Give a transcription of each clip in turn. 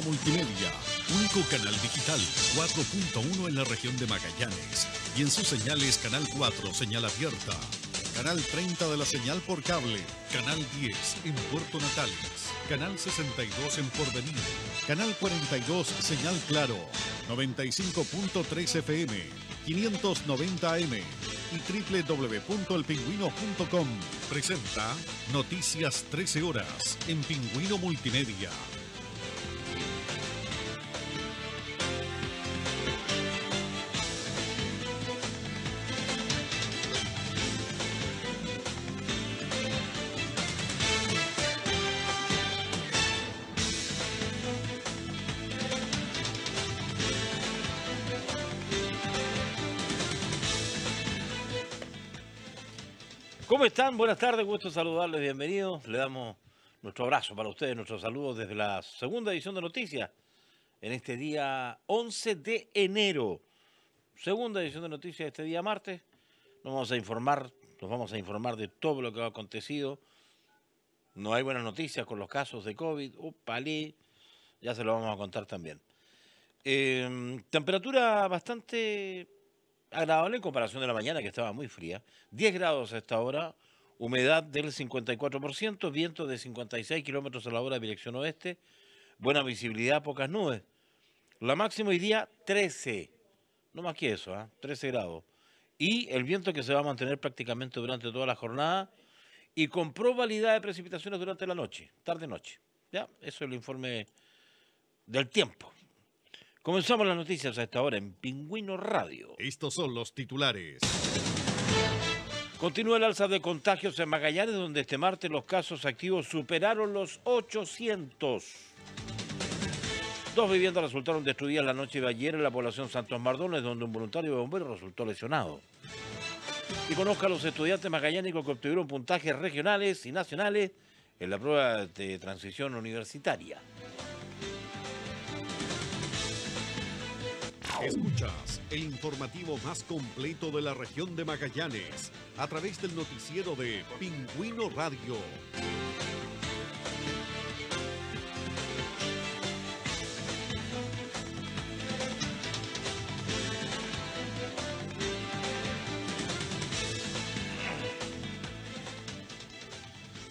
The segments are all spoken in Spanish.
Multimedia, único canal digital 4.1 en la región de Magallanes. Y en sus señales Canal 4, señal abierta, Canal 30 de la señal por cable, Canal 10 en Puerto Natales, Canal 62 en Porvenir, Canal 42 señal claro, 95.3 FM, 590 AM y www.elpingüino.com presenta Noticias 13 horas en Pingüino Multimedia. ¿Cómo están? Buenas tardes, gusto saludarles, bienvenidos. Le damos nuestro abrazo para ustedes, nuestros saludos desde la segunda edición de Noticias en este día 11 de enero. Segunda edición de Noticias este día martes. Nos vamos a informar, nos vamos a informar de todo lo que ha acontecido. No hay buenas noticias con los casos de COVID. Upalí, ya se lo vamos a contar también. Eh, temperatura bastante agradable en comparación de la mañana que estaba muy fría. 10 grados a esta hora, humedad del 54%, viento de 56 kilómetros a la hora dirección oeste, buena visibilidad, pocas nubes. La máxima hoy día 13, no más que eso, 13 ¿ah? grados. Y el viento que se va a mantener prácticamente durante toda la jornada y con probabilidad de precipitaciones durante la noche, tarde-noche. ¿Ya? Eso es el informe del tiempo. Comenzamos las noticias a esta hora en Pingüino Radio. Estos son los titulares. Continúa el alza de contagios en Magallanes, donde este martes los casos activos superaron los 800. Dos viviendas resultaron destruidas la noche de ayer en la población Santos Mardones, donde un voluntario de bomberos resultó lesionado. Y conozca a los estudiantes magallánicos que obtuvieron puntajes regionales y nacionales en la prueba de transición universitaria. Escuchas el informativo más completo de la región de Magallanes a través del noticiero de Pingüino Radio.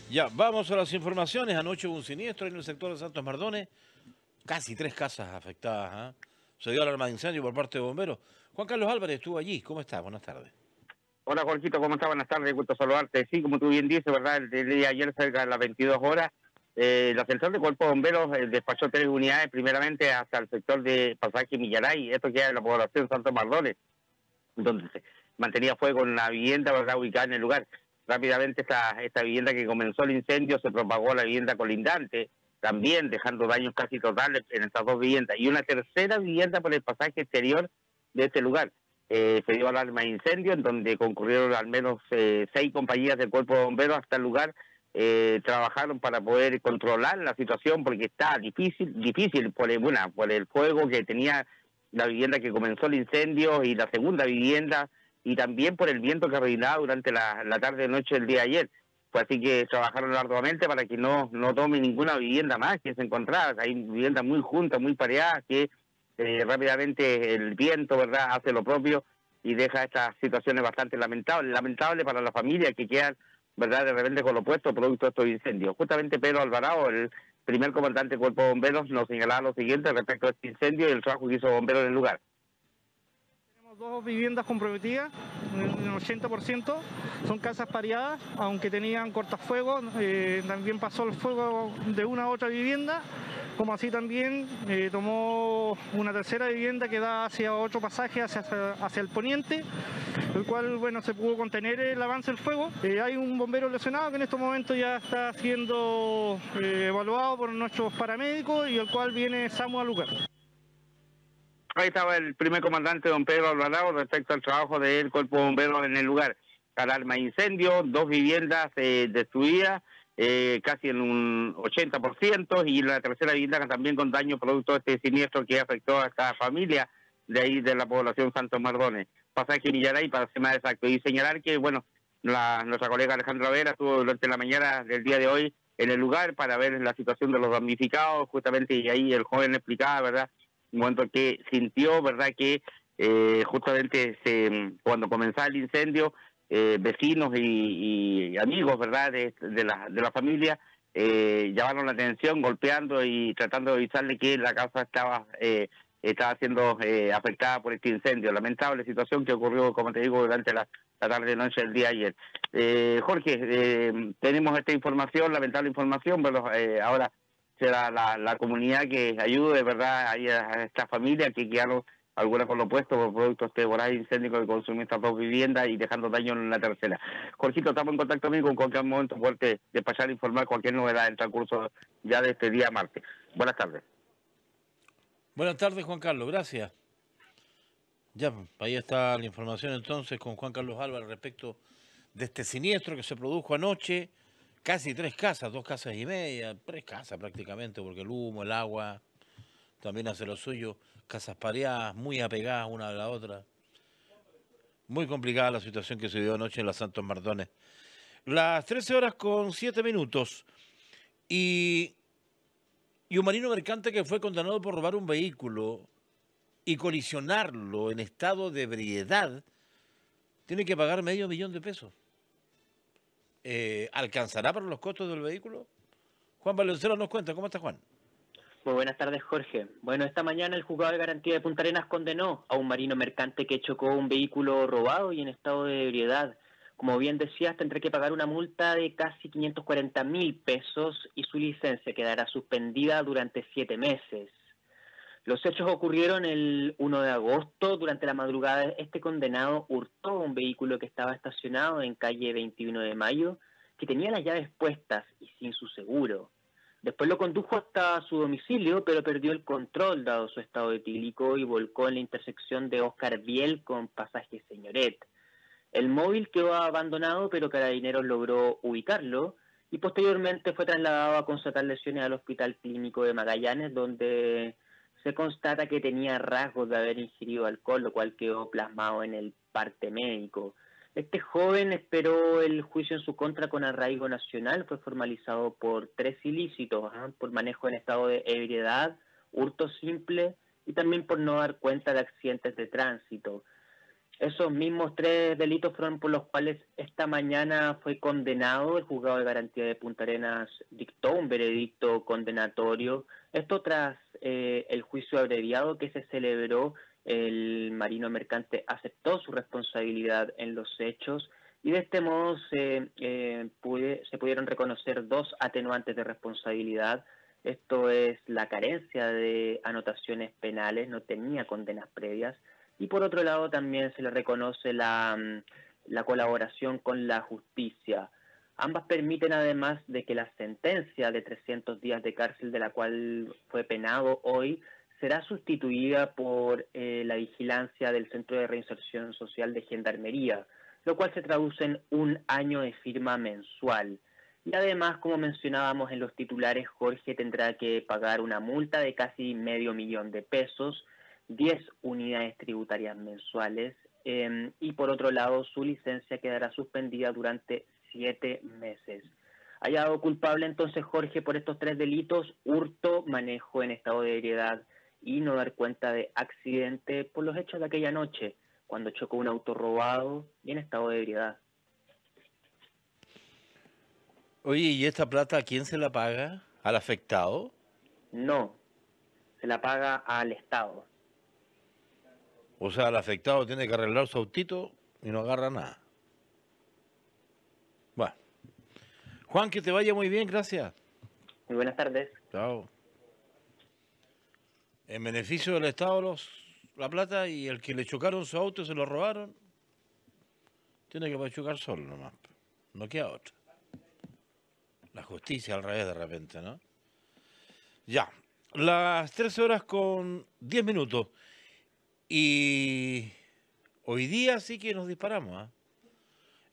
Ya, vamos a las informaciones. Anoche hubo un siniestro en el sector de Santos Mardones. Casi tres casas afectadas. ¿eh? Se dio alarma de incendio por parte de bomberos. Juan Carlos Álvarez estuvo allí. ¿Cómo está? Buenas tardes. Hola, Juanquito, ¿cómo está? Buenas tardes, gusto saludarte. Sí, como tú bien dices, ¿verdad? El, día de ayer, cerca de las 22 horas, eh, la central de cuerpo de bomberos eh, despachó tres unidades, primeramente hasta el sector de Pasaje Millaray, esto que es la población Santo Mardones, donde se mantenía fuego en la vivienda, ¿verdad? Ubicada en el lugar. Rápidamente esta, esta vivienda que comenzó el incendio se propagó a la vivienda colindante, también dejando daños casi totales en estas dos viviendas. Y una tercera vivienda por el pasaje exterior de este lugar. Eh, se dio alarma de incendio en donde concurrieron al menos eh, seis compañías del cuerpo de bomberos hasta el lugar. Eh, trabajaron para poder controlar la situación porque está difícil, difícil por el, por el fuego que tenía la vivienda que comenzó el incendio y la segunda vivienda y también por el viento que reinaba durante la, la tarde noche del día de ayer. Pues así que trabajaron arduamente para que no, no tome ninguna vivienda más que se encontrara. Hay viviendas muy juntas, muy pareadas, que eh, rápidamente el viento verdad hace lo propio y deja estas situaciones bastante lamentables. Lamentable para la familia que quedan verdad de repente con lo puesto producto de estos incendios. Justamente Pedro Alvarado, el primer comandante del cuerpo de bomberos, nos señalaba lo siguiente respecto a este incendio y el trabajo que hizo bomberos en el lugar dos viviendas comprometidas, el 80%, son casas pareadas, aunque tenían cortafuegos, eh, también pasó el fuego de una a otra vivienda, como así también eh, tomó una tercera vivienda que da hacia otro pasaje, hacia, hacia el poniente, el cual bueno se pudo contener el avance del fuego. Eh, hay un bombero lesionado que en estos momentos ya está siendo evaluado por nuestros paramédicos y el cual viene SAMU al lugar. Ahí estaba el primer comandante, don Pedro Alvarado, respecto al trabajo del cuerpo de bomberos en el lugar. Alarma incendio, dos viviendas eh, destruidas, eh, casi en un 80%, y la tercera vivienda también con daño producto de este siniestro que afectó a esta familia de ahí de la población Santos Mardones. Pasaje Villaray, para ser más exacto. Y señalar que, bueno, la, nuestra colega Alejandra Vera estuvo durante la mañana del día de hoy en el lugar para ver la situación de los damnificados, justamente, y ahí el joven explicaba, ¿verdad? Momento que sintió, ¿verdad? Que eh, justamente se, cuando comenzaba el incendio, eh, vecinos y, amigos, ¿verdad? De, la, de la familia eh, llamaron la atención golpeando y tratando de avisarle que la casa estaba eh, estaba siendo eh, afectada por este incendio. Lamentable situación que ocurrió, como te digo, durante la, tarde y noche del día ayer. Eh, Jorge, eh, tenemos esta información, lamentable información, pero ahora será la, la comunidad que ayude, ¿verdad?, a, esta familia que quedaron algunas por lo puesto por productos temporales incendios que consumen estas dos viviendas y dejando daño en la tercera. Jorgito, estamos en contacto conmigo en cualquier momento fuerte de pasar a informar cualquier novedad en transcurso ya de este día martes. Buenas tardes. Buenas tardes, Juan Carlos, gracias. Ya, ahí está la información entonces con Juan Carlos Álvarez respecto de este siniestro que se produjo anoche. Casi tres casas, dos casas y media, tres casas prácticamente, porque el humo, el agua, también hace lo suyo. Casas pareadas, muy apegadas una a la otra. Muy complicada la situación que se dio anoche en las Santos Mardones. Las 13 horas con 7 minutos. Y y un marino mercante que fue condenado por robar un vehículo y colisionarlo en estado de ebriedad, tiene que pagar medio millón de pesos. Eh, ¿Alcanzará para los costos del vehículo? Juan Valenzuela nos cuenta. ¿Cómo está Juan? Muy buenas tardes, Jorge. Bueno, esta mañana el juzgado de garantía de Punta Arenas condenó a un marino mercante que chocó un vehículo robado y en estado de ebriedad. Como bien decías, tendré que pagar una multa de casi 540 mil pesos y su licencia quedará suspendida durante siete meses. Los hechos ocurrieron el 1 de agosto. Durante la madrugada, este condenado hurtó un vehículo que estaba estacionado en calle 21 de Mayo, que tenía las llaves puestas y sin su seguro. Después lo condujo hasta su domicilio, pero perdió el control dado su estado etílico y volcó en la intersección de Oscar Biel con pasaje Señoret. El móvil quedó abandonado, pero Carabineros logró ubicarlo y posteriormente fue trasladado a constatar lesiones al Hospital Clínico de Magallanes, donde se constata que tenía rasgos de haber ingerido alcohol, lo cual quedó plasmado en el parte médico. Este joven esperó el juicio en su contra con arraigo nacional, fue formalizado por tres ilícitos, ¿ah? por manejo en estado de ebriedad, hurto simple y también por no dar cuenta de accidentes de tránsito. Esos mismos tres delitos fueron por los cuales esta mañana fue condenado. El juzgado de garantía de Punta Arenas dictó un veredicto condenatorio. Esto tras eh, el juicio abreviado que se celebró, el marino mercante aceptó su responsabilidad en los hechos y de este modo se, eh, se pudieron reconocer dos atenuantes de responsabilidad. Esto es la carencia de anotaciones penales, no tenía condenas previas y por otro lado también se le reconoce la, mm, la colaboración con la justicia. Ambas permiten además de que la sentencia de 300 días de cárcel de la cual fue penado hoy será sustituida por eh, la vigilancia del Centro de Reinserción Social de Gendarmería, lo cual se traduce en un año de firma mensual. Y además, como mencionábamos en los titulares, Jorge tendrá que pagar una multa de casi medio millón de pesos 10 unidades tributarias mensuales em, y por otro lado su licencia quedará suspendida durante 7 meses. Hallado culpable entonces Jorge por estos tres delitos, hurto, manejo en estado de ebriedad y no dar cuenta de accidente por los hechos de aquella noche, cuando chocó un auto robado y en estado de ebriedad. Oye, ¿y esta plata a quién se la paga? ¿Al afectado? No, se la paga al Estado. O sea, el afectado tiene que arreglar su autito y no agarra nada. Bueno. Juan, que te vaya muy bien, gracias. Muy buenas tardes. Chao. En beneficio del Estado los, la plata y el que le chocaron su auto y se lo robaron, tiene que chocar solo nomás. No queda otra. La justicia al revés de repente, ¿no? Ya. Las 13 horas con 10 minutos. Y hoy día sí que nos disparamos. ¿ah?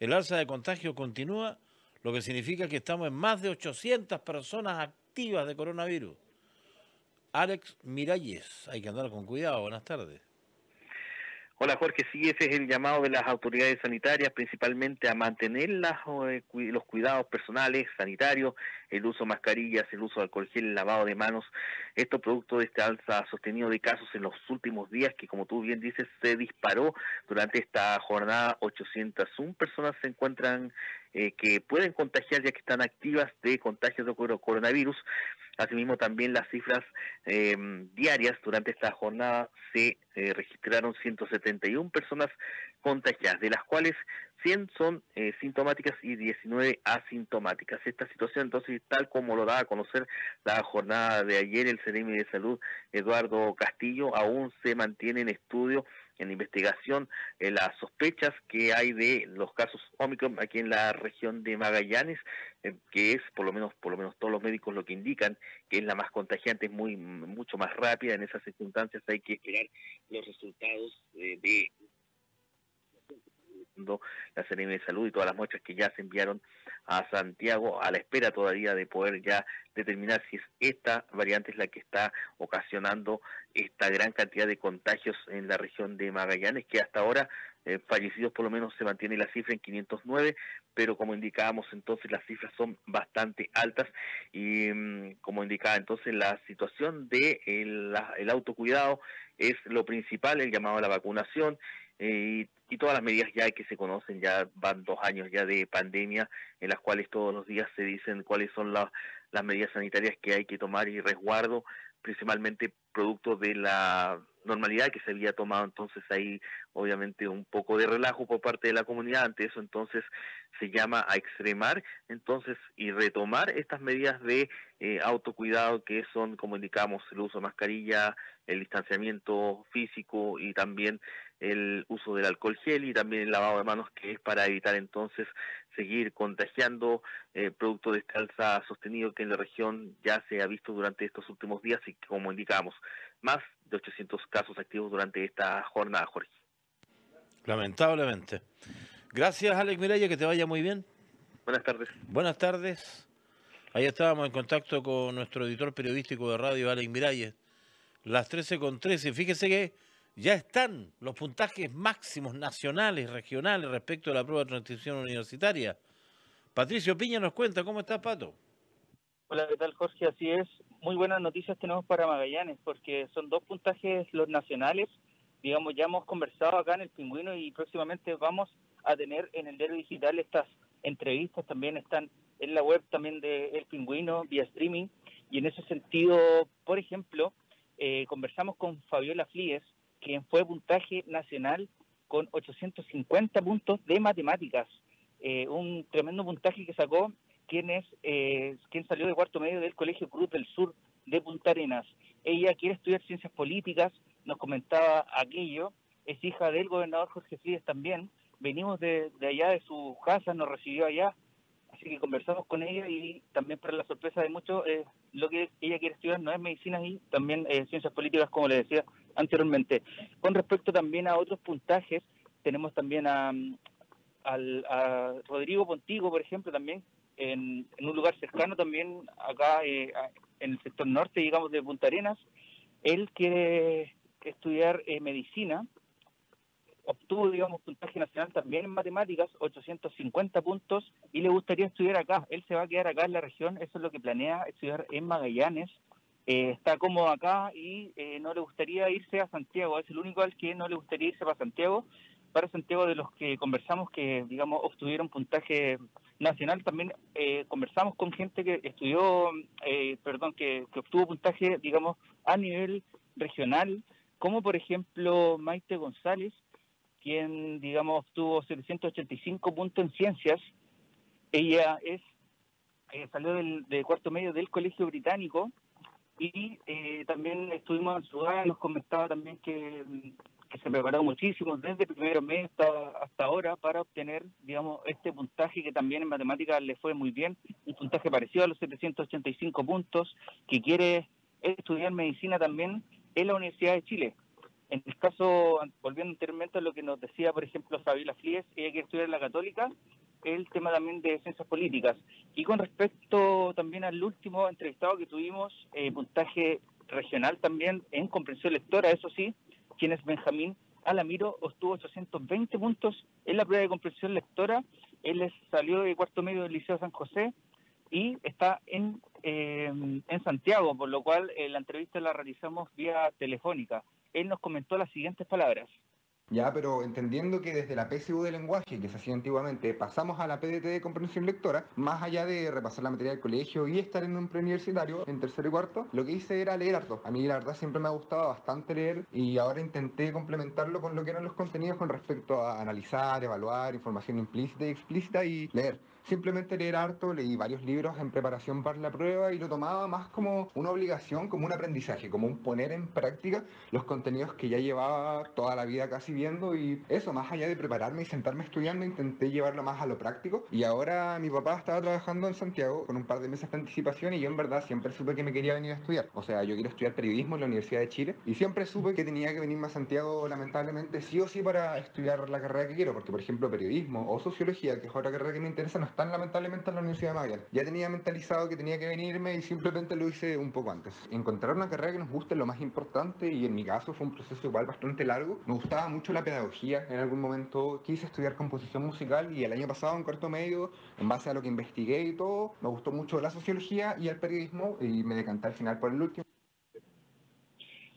El alza de contagio continúa, lo que significa que estamos en más de 800 personas activas de coronavirus. Alex Miralles, hay que andar con cuidado. Buenas tardes. Hola Jorge, sí, ese es el llamado de las autoridades sanitarias, principalmente a mantener las, eh, los cuidados personales, sanitarios, el uso de mascarillas, el uso de alcohol gel, el lavado de manos, esto producto de este alza sostenido de casos en los últimos días que como tú bien dices se disparó durante esta jornada, 801 personas se encuentran eh, que pueden contagiar ya que están activas de contagios de coronavirus. Asimismo, también las cifras eh, diarias durante esta jornada se eh, registraron 171 personas contagiadas, de las cuales 100 son sintomáticas y 19 asintomáticas. Esta situación, entonces, tal como lo da a conocer la jornada de ayer el CNM de Salud, Eduardo Castillo, aún se mantiene en estudio en investigación eh, las sospechas que hay de los casos Omicron aquí en la región de Magallanes, eh, que es por lo menos por lo menos todos los médicos lo que indican que es la más contagiante, es muy mucho más rápida. En esas circunstancias hay que esperar los resultados eh, de la CNM de Salud y todas las muestras que ya se enviaron a Santiago a la espera todavía de poder ya determinar si es esta variante es la que está ocasionando esta gran cantidad de contagios en la región de Magallanes, que hasta ahora eh, fallecidos por lo menos se mantiene la cifra en 509, pero como indicábamos entonces las cifras son bastante altas y mm, como indicaba entonces la situación de el, el autocuidado es lo principal, el llamado a la vacunación eh, y todas las medidas ya que se conocen, ya van dos años ya de pandemia en las cuales todos los días se dicen cuáles son las medidas sanitarias que hay que tomar y resguardo, principalmente producto de la normalidad que se había tomado entonces ahí obviamente un poco de relajo por parte de la comunidad. Ante eso entonces se llama a extremar entonces y retomar estas medidas de eh, autocuidado que son como indicamos el uso de mascarilla el distanciamiento físico y también el uso del alcohol gel y también el lavado de manos que es para evitar entonces seguir contagiando eh, producto de este alza sostenido que en la región ya se ha visto durante estos últimos días y como indicamos más de 800 casos activos durante esta jornada, Jorge. Lamentablemente. Gracias, Alex Miraya, que te vaya muy bien. Buenas tardes. Buenas tardes. Ahí estábamos en contacto con nuestro editor periodístico de radio, Alex Miralles. Las 13 con 13. Fíjese que ya están los puntajes máximos nacionales, regionales respecto a la prueba de transición universitaria. Patricio Piña nos cuenta, ¿cómo está Pato? Hola, ¿qué tal Jorge? Así es, muy buenas noticias tenemos para Magallanes, porque son dos puntajes los nacionales, digamos, ya hemos conversado acá en el Pingüino y próximamente vamos a tener en el diario digital estas entrevistas, también están en la web también de El Pingüino, vía streaming, y en ese sentido, por ejemplo, eh, conversamos con Fabiola Flíes, quien fue puntaje nacional con 850 puntos de matemáticas. Eh, un tremendo puntaje que sacó quien, es, eh, quien salió de cuarto medio del Colegio Cruz del Sur de Punta Arenas. Ella quiere estudiar ciencias políticas, nos comentaba aquello, es hija del gobernador Jorge Frías también, venimos de, allá, de su casa, nos recibió allá, así que conversamos con ella y también para la sorpresa de muchos, eh, lo que ella quiere estudiar no es medicina y también ciencias políticas, como le decía, anteriormente. Con respecto también a otros puntajes, tenemos también a, a Rodrigo Pontigo, por ejemplo, también en, un lugar cercano también, acá eh, en el sector norte, digamos, de Punta Arenas. Él quiere estudiar eh, medicina, obtuvo, digamos, puntaje nacional también en matemáticas, 850 puntos, y le gustaría estudiar acá. Él se va a quedar acá en la región, eso es lo que planea, estudiar en Magallanes, eh, está cómodo acá y eh, no le gustaría irse a Santiago. Es el único al que no le gustaría irse para Santiago. Para Santiago, de los que conversamos que, digamos, obtuvieron puntaje nacional, también eh, conversamos con gente que estudió, perdón, que, que, obtuvo puntaje, digamos, a nivel regional, como por ejemplo Maite González, quien, digamos, obtuvo 785 puntos en ciencias. Ella es salió del, de cuarto medio del Colegio Británico y eh, también estuvimos en su nos comentaba también que, se preparó muchísimo desde el primer mes hasta, hasta ahora para obtener, digamos, este puntaje que también en matemáticas le fue muy bien, un puntaje parecido a los 785 puntos, que quiere estudiar medicina también en la Universidad de Chile. En el caso, volviendo anteriormente a lo que nos decía, por ejemplo, Fabiola Flies, ella quiere estudiar en la Católica, el tema también de ciencias políticas. Y con respecto también al último entrevistado que tuvimos, eh, puntaje regional también en comprensión lectora, eso sí, quien es Benjamín Alamiro, obtuvo 820 puntos en la prueba de comprensión lectora. Él salió de cuarto medio del Liceo San José, y está en, en Santiago, por lo cual la entrevista la realizamos vía telefónica. Él nos comentó las siguientes palabras. Ya, pero entendiendo que desde la PSU de lenguaje, que se hacía antiguamente, pasamos a la PDT de comprensión lectora, más allá de repasar la materia del colegio y estar en un preuniversitario en tercero y cuarto, lo que hice era leer harto. A mí la verdad siempre me ha gustado bastante leer y ahora intenté complementarlo con lo que eran los contenidos con respecto a analizar, evaluar, información implícita y explícita y leer simplemente leer harto, leí varios libros en preparación para la prueba y lo tomaba más como una obligación, como un aprendizaje, como un poner en práctica los contenidos que ya llevaba toda la vida casi viendo y eso, más allá de prepararme y sentarme estudiando, intenté llevarlo más a lo práctico y ahora mi papá estaba trabajando en Santiago con un par de meses de anticipación y yo en verdad siempre supe que me quería venir a estudiar. O sea, yo quiero estudiar periodismo en la Universidad de Chile y siempre supe que tenía que venirme a Santiago lamentablemente sí o sí para estudiar la carrera que quiero, porque por ejemplo periodismo o sociología, que es otra carrera que me interesa, están lamentablemente en la Universidad de Magallanes. Ya tenía mentalizado que tenía que venirme y simplemente lo hice un poco antes. Encontrar una carrera que nos guste es lo más importante y en mi caso fue un proceso igual bastante largo. Me gustaba mucho la pedagogía. En algún momento quise estudiar composición musical y el año pasado en cuarto medio, en base a lo que investigué y todo, me gustó mucho la sociología y el periodismo y me decanté al final por el último.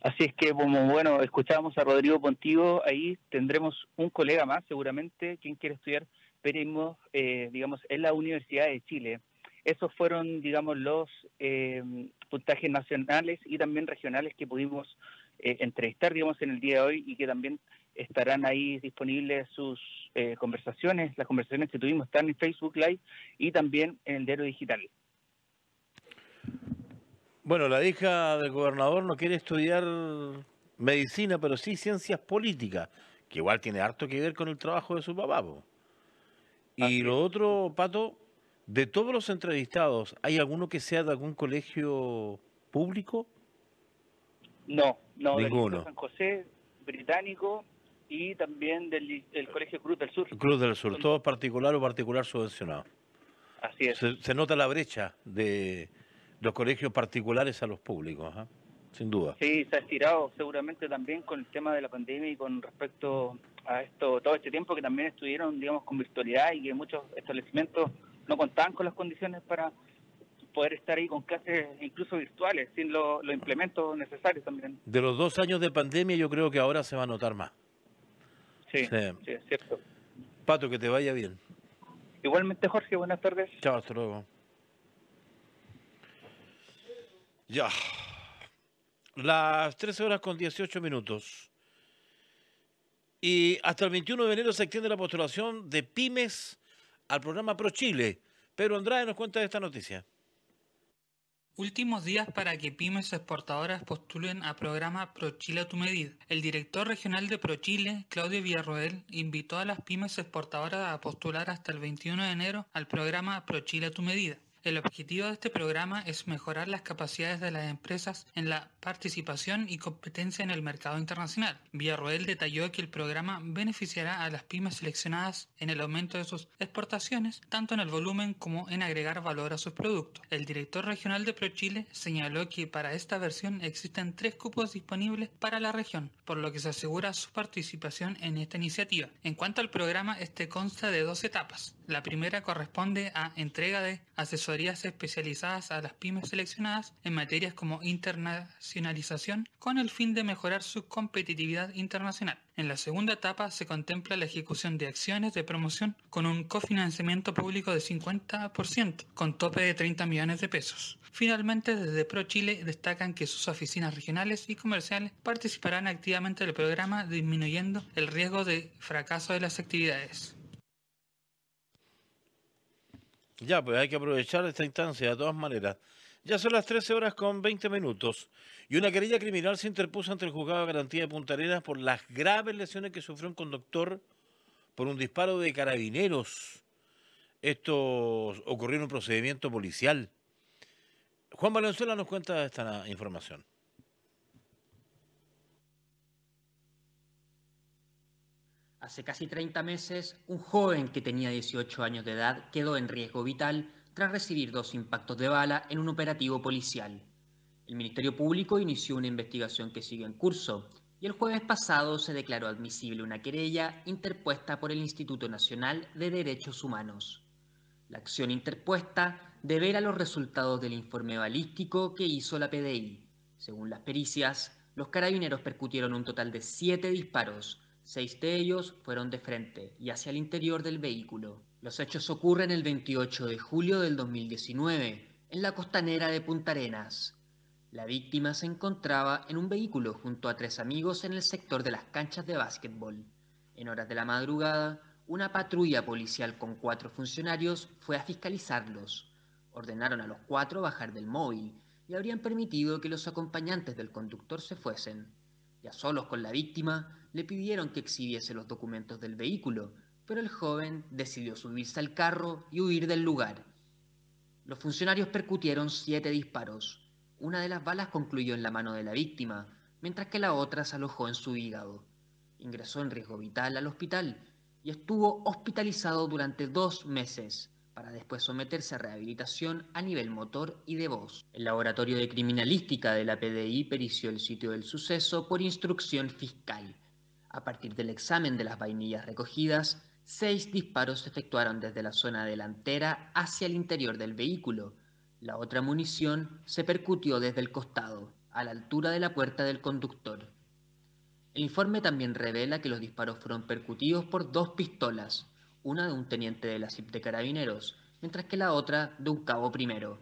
Así es que, como bueno, escuchábamos a Rodrigo Pontigo, ahí tendremos un colega más, seguramente, quien quiere estudiar periodismo, eh, digamos, en la Universidad de Chile. Esos fueron, digamos, los eh, puntajes nacionales y también regionales que pudimos eh, entrevistar, digamos, en el día de hoy y que también estarán ahí disponibles sus conversaciones. Las conversaciones que tuvimos están en Facebook Live y también en el diario digital. Bueno, la hija del gobernador no quiere estudiar medicina, pero sí ciencias políticas, que igual tiene harto que ver con el trabajo de su papá. Y lo otro, Pato, de todos los entrevistados, ¿hay alguno que sea de algún colegio público? No, no, Ninguno. del San José británico y también del, Colegio Cruz del Sur. Cruz del Sur, todo particular o particular subvencionado. Así es. Se, nota la brecha de los colegios particulares a los públicos, ¿ah? Sin duda. Sí, se ha estirado seguramente también con el tema de la pandemia y con respecto a esto todo este tiempo que también estuvieron, digamos, con virtualidad y que muchos establecimientos no contaban con las condiciones para poder estar ahí con clases incluso virtuales, sin los implementos necesarios también. De los dos años de pandemia yo creo que ahora se va a notar más. Sí, sí, es cierto. Pato, que te vaya bien. Igualmente, Jorge, buenas tardes. Chao, hasta luego. Ya. Las 13 horas con 18 minutos. Y hasta el 21 de enero se extiende la postulación de pymes al programa Pro Chile. Pedro Andrade nos cuenta de esta noticia. Últimos días para que pymes exportadoras postulen a programa Pro Chile a tu medida. El director regional de Pro Chile, Claudio Villarroel, invitó a las pymes exportadoras a postular hasta el 21 de enero al programa Pro Chile a tu medida. El objetivo de este programa es mejorar las capacidades de las empresas en la participación y competencia en el mercado internacional. Villarroel detalló que el programa beneficiará a las pymes seleccionadas en el aumento de sus exportaciones, tanto en el volumen como en agregar valor a sus productos. El director regional de ProChile señaló que para esta versión existen tres cupos disponibles para la región, por lo que se asegura su participación en esta iniciativa. En cuanto al programa, este consta de dos etapas. La primera corresponde a entrega de asesorías especializadas a las pymes seleccionadas en materias como internacionalización con el fin de mejorar su competitividad internacional. En la segunda etapa se contempla la ejecución de acciones de promoción con un cofinanciamiento público de 50% con tope de 30 millones de pesos. Finalmente, desde ProChile destacan que sus oficinas regionales y comerciales participarán activamente del programa disminuyendo el riesgo de fracaso de las actividades. Ya, pues hay que aprovechar esta instancia de todas maneras. Ya son las 13 horas con 20 minutos y una querella criminal se interpuso ante el juzgado de garantía de Punta Arenas por las graves lesiones que sufrió un conductor por un disparo de carabineros. Esto ocurrió en un procedimiento policial. Juan Valenzuela nos cuenta esta información. Hace casi 30 meses, un joven que tenía 18 años de edad quedó en riesgo vital tras recibir dos impactos de bala en un operativo policial. El Ministerio Público inició una investigación que sigue en curso y el jueves pasado se declaró admisible una querella interpuesta por el Instituto Nacional de Derechos Humanos. La acción interpuesta devela los resultados del informe balístico que hizo la PDI. Según las pericias, los carabineros percutieron un total de siete disparos, seis de ellos fueron de frente y hacia el interior del vehículo. Los hechos ocurren el 28 de julio del 2019, en la costanera de Punta Arenas. La víctima se encontraba en un vehículo junto a tres amigos en el sector de las canchas de básquetbol. En horas de la madrugada, una patrulla policial con cuatro funcionarios fue a fiscalizarlos. Ordenaron a los cuatro bajar del móvil y habrían permitido que los acompañantes del conductor se fuesen. Ya solos con la víctima, le pidieron que exhibiese los documentos del vehículo, pero el joven decidió subirse al carro y huir del lugar. Los funcionarios percutieron siete disparos. Una de las balas concluyó en la mano de la víctima, mientras que la otra se alojó en su hígado. Ingresó en riesgo vital al hospital y estuvo hospitalizado durante dos meses para después someterse a rehabilitación a nivel motor y de voz. El laboratorio de criminalística de la PDI perició el sitio del suceso por instrucción fiscal. A partir del examen de las vainillas recogidas, seis disparos se efectuaron desde la zona delantera hacia el interior del vehículo. La otra munición se percutió desde el costado, a la altura de la puerta del conductor. El informe también revela que los disparos fueron percutidos por dos pistolas, una de un teniente de la CIP de Carabineros, mientras que la otra de un cabo primero.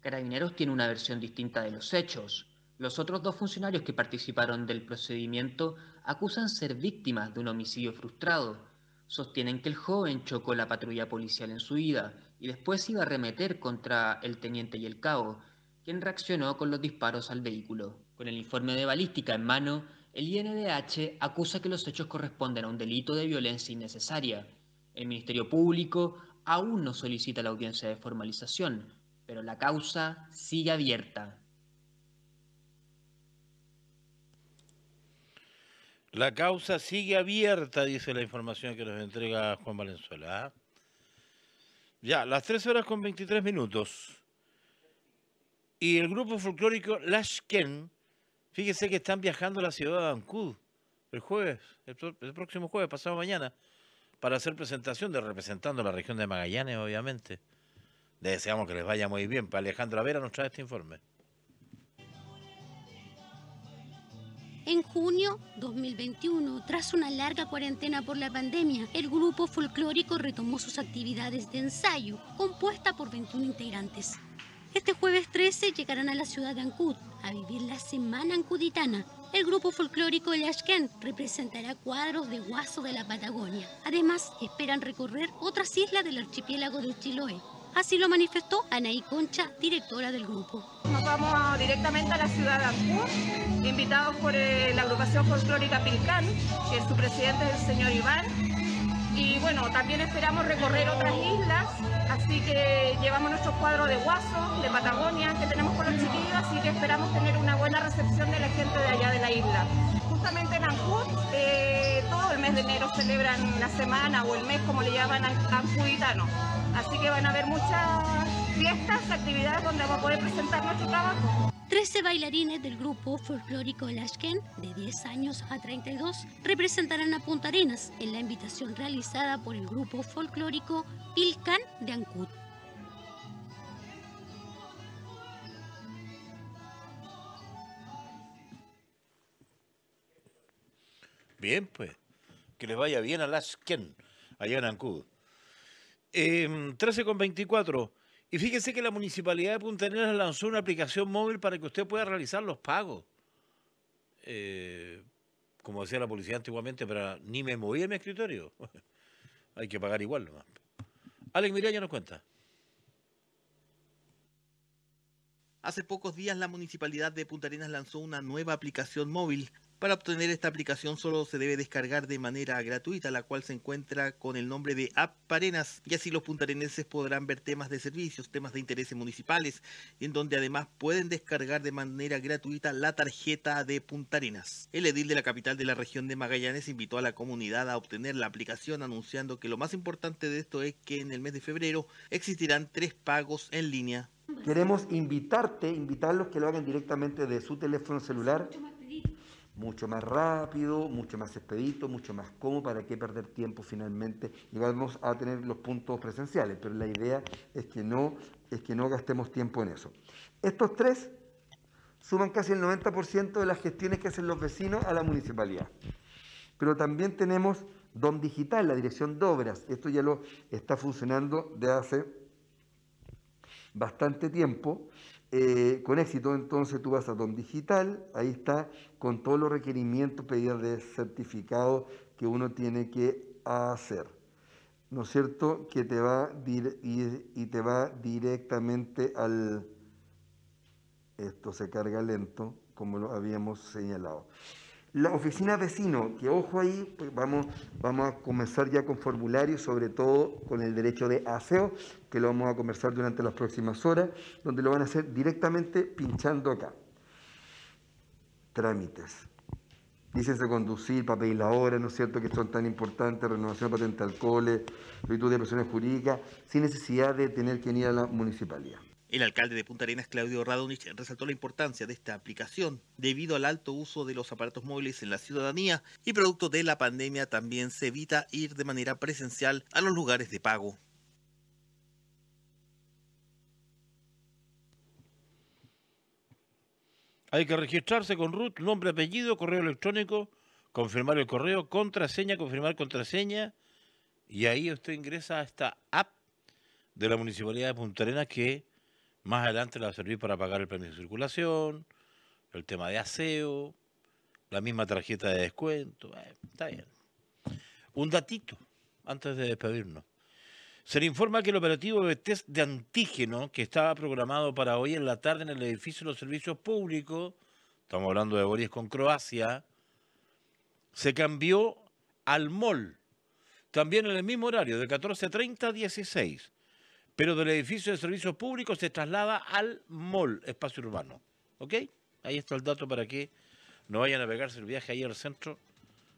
Carabineros tiene una versión distinta de los hechos. Los otros dos funcionarios que participaron del procedimiento acusan ser víctimas de un homicidio frustrado. Sostienen que el joven chocó la patrulla policial en su ida y después iba a remeter contra el teniente y el cabo, quien reaccionó con los disparos al vehículo. Con el informe de balística en mano, el INDH acusa que los hechos corresponden a un delito de violencia innecesaria. El Ministerio Público aún no solicita la audiencia de formalización, pero la causa sigue abierta. La causa sigue abierta, dice la información que nos entrega Juan Valenzuela. ¿ah? Ya, las 13 horas con 23 minutos. Y el grupo folclórico Lashken Fíjese que están viajando a la ciudad de Ancud el jueves, el, próximo jueves, pasado mañana, para hacer presentación de representando la región de Magallanes, obviamente. Deseamos que les vaya muy bien. Para Alejandra Vera nos trae este informe. En junio 2021, tras una larga cuarentena por la pandemia, el grupo folclórico retomó sus actividades de ensayo, compuesta por 21 integrantes. Este jueves 13 llegarán a la ciudad de Ancud a vivir la Semana Ancuditana. El grupo folclórico Yashken representará cuadros de guaso de la Patagonia. Además, esperan recorrer otras islas del archipiélago de Chiloé. Así lo manifestó Anaí Concha, directora del grupo. Nos vamos directamente a la ciudad de Ancud, invitados por eh, la agrupación folclórica Pilcán, que su presidente es el señor Iván. Y bueno, también esperamos recorrer otras islas Así que llevamos nuestros cuadros de Guaso, de Patagonia, que tenemos con los chiquillos, así que esperamos tener una buena recepción de la gente de allá de la isla. Justamente en Ancud, eh, todo el mes de enero celebran la semana o el mes, como le llaman, ancuditano. Así que van a haber muchas fiestas, actividades donde vamos a poder presentar nuestro trabajo. 13 bailarines del grupo folclórico Lashken, de 10 años a 32, representarán a Punta Arenas en la invitación realizada por el grupo folclórico Pilcan de Ancud. Bien, pues. Que les vaya bien a Lashken, allá en Ancud. 13 em, con 24. Y fíjese que la Municipalidad de Punta Arenas lanzó una aplicación móvil para que usted pueda realizar los pagos. Eh, como decía la policía antiguamente, pero ni me moví en mi escritorio. Hay que pagar igual nomás. Alex Miraya nos cuenta. Hace pocos días la Municipalidad de Punta Arenas lanzó una nueva aplicación móvil para obtener esta aplicación solo se debe descargar de manera gratuita, la cual se encuentra con el nombre de App Parenas, y así los puntarenenses podrán ver temas de servicios, temas de intereses municipales, en donde además pueden descargar de manera gratuita la tarjeta de Puntarenas. El edil de la capital de la región de Magallanes invitó a la comunidad a obtener la aplicación, anunciando que lo más importante de esto es que en el mes de febrero existirán tres pagos en línea. Queremos invitarte, invitarlos que lo hagan directamente de su teléfono celular mucho más rápido, mucho más expedito, mucho más cómodo, para qué perder tiempo finalmente. Y vamos a tener los puntos presenciales, pero la idea es que no, es que no gastemos tiempo en eso. Estos tres suman casi el 90% de las gestiones que hacen los vecinos a la municipalidad. Pero también tenemos DOM Digital, la dirección de obras. Esto ya lo está funcionando de hace bastante tiempo eh, con éxito, entonces tú vas a Don Digital, ahí está con todos los requerimientos, pedidos de certificado que uno tiene que hacer. ¿No es cierto? Que te va y, te va directamente al... Esto se carga lento, como lo habíamos señalado. La oficina vecino, que ojo ahí, pues vamos, vamos a comenzar ya con formularios, sobre todo con el derecho de aseo, que lo vamos a conversar durante las próximas horas, donde lo van a hacer directamente pinchando acá. Trámites. Licencia conducir, papel y la hora, ¿no es cierto?, que son tan importantes, renovación de patente de alcoholes, solicitud de personas jurídicas, sin necesidad de tener que ir a la municipalidad. El alcalde de Punta Arenas, Claudio Radonich, resaltó la importancia de esta aplicación debido al alto uso de los aparatos móviles en la ciudadanía y producto de la pandemia también se evita ir de manera presencial a los lugares de pago. Hay que registrarse con RUT, nombre, apellido, correo electrónico, confirmar el correo, contraseña, confirmar contraseña y ahí usted ingresa a esta app de la Municipalidad de Punta Arenas que más adelante le va a servir para pagar el permiso de circulación, el tema de aseo, la misma tarjeta de descuento. Eh, está bien. Un datito antes de despedirnos. Se le informa que el operativo de test de antígeno que estaba programado para hoy en la tarde en el edificio de los servicios públicos, estamos hablando de Boris con Croacia, se cambió al MOL, también en el mismo horario, de 14.30 a 16 pero del edificio de servicios públicos se traslada al mall, espacio urbano. ¿Ok? Ahí está el dato para que no vayan a pegarse el viaje ahí al centro.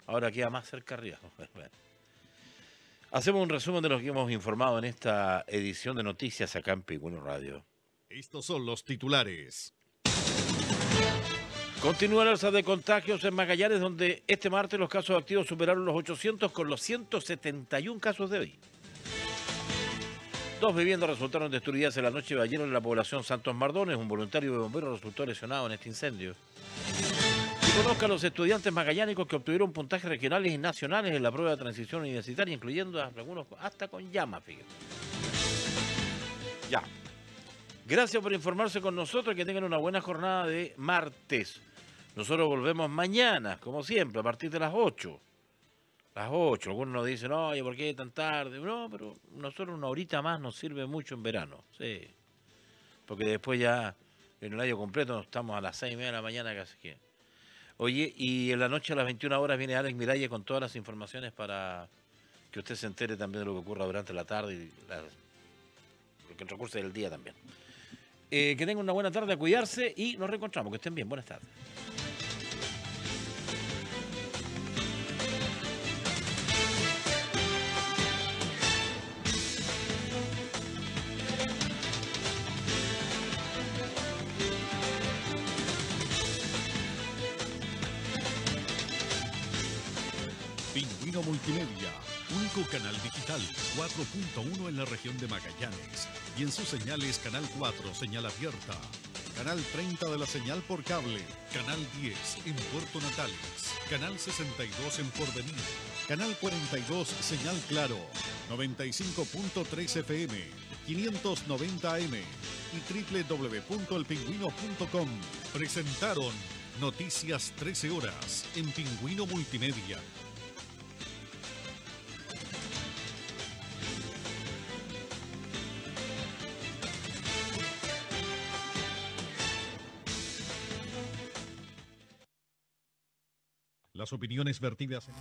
Ahora queda más cerca arriba. Hacemos un resumen de lo que hemos informado en esta edición de noticias acá en Pingüino Radio. Estos son los titulares. Continúa la alza de contagios en Magallanes, donde este martes los casos activos superaron los 800 con los 171 casos de hoy. Dos viviendas resultaron destruidas en la noche de ayer en la población Santos Mardones. Un voluntario de bomberos resultó lesionado en este incendio. Y conozca a los estudiantes magallánicos que obtuvieron puntajes regionales y nacionales en la prueba de transición universitaria, incluyendo algunos hasta con llama, fíjense. Ya. Gracias por informarse con nosotros. Que tengan una buena jornada de martes. Nosotros volvemos mañana, como siempre, a partir de las 8 las 8. Algunos nos dicen, oye, ¿por qué tan tarde? No, pero nosotros una horita más nos sirve mucho en verano. Sí. Porque después ya en el año completo estamos a las 6 y media de la mañana casi que. Oye, y en la noche a las 21 horas viene Alex Miralle con todas las informaciones para que usted se entere también de lo que ocurra durante la tarde y lo que recurse del día también. Eh, que tengan una buena tarde, a cuidarse y nos reencontramos. Que estén bien. Buenas tardes. Multimedia, único canal digital 4.1 en la región de Magallanes. Y en sus señales Canal 4, señal abierta, Canal 30 de la señal por cable, Canal 10 en Puerto Natales, Canal 62 en Porvenir, Canal 42 señal claro, 95.3 FM, 590 AM y www.elpingüino.com presentaron Noticias 13 horas en Pingüino Multimedia Las opiniones vertidas en...